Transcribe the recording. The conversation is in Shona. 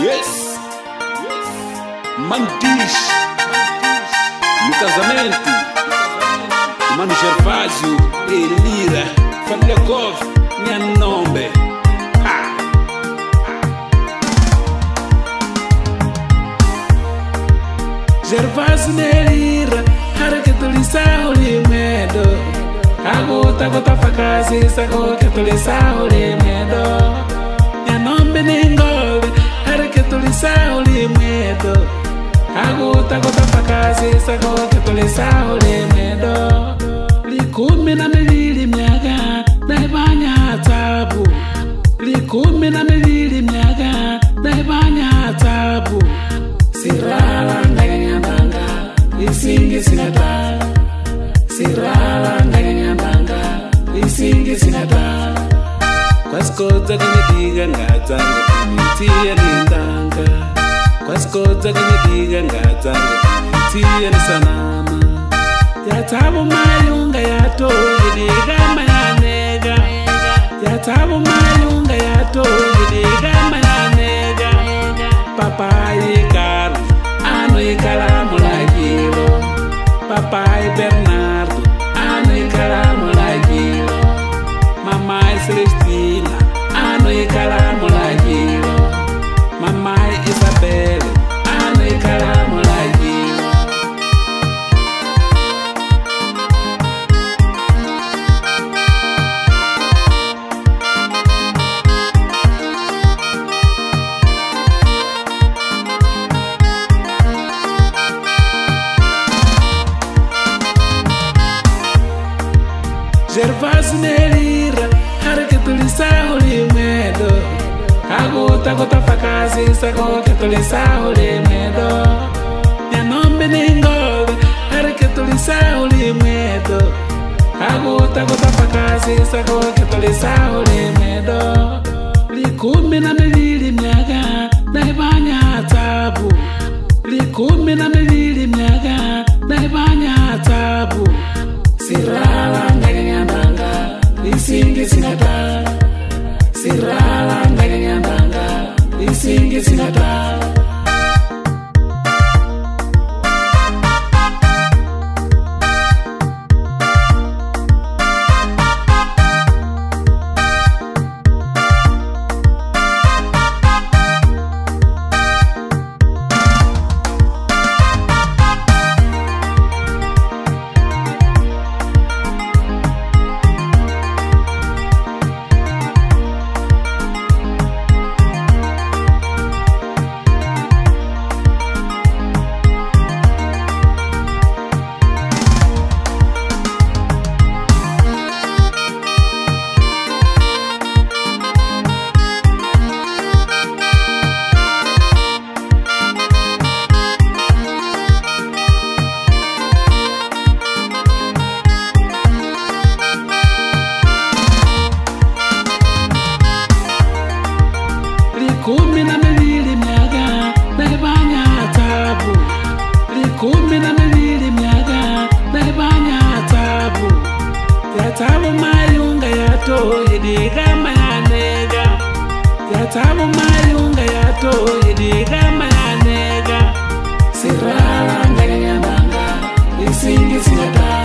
Yes! Mano diz no casamento, Mano Gervásio, Elira, família Cove, minha nome. Ha. Gervásio Nelira, cara que tu lisa o medo. Agota, gota facazes, agota que tu lisa o medo. Minha nome nem gosta. mendo aguta gutafakasisa gothe kulisa uli mendo likumi na mivili miaka naivanya atabu likumi na mivili miaka naivanya atabu sirala nganyanyambanga isingi sinata sirala nganyanyambanga isingi sinata kwasikodza kanyetiga ngatsanga kamitiyaninda siko dzakanyadika ngatsango tiyanisanama yatsavo mayunga yatoyidika mayaneka yatsavo ma tango tofakazisa koketulisa ulimwedo yanombe ningove ariketulisa ulimwedo akutango tofakazisa koketulisa ulimwedo likumi na mivili myaka naivanya atabu likumi na mivili myaka naivanya atabu sirala nyakanyambanga lisingi singatala gumi na miviri myaka nari vanya tsavo yatsavo mayunga yato yidika mayanega yatsavo mayunga yato yidika mayanega sirala nganyanyamanga isingisingatala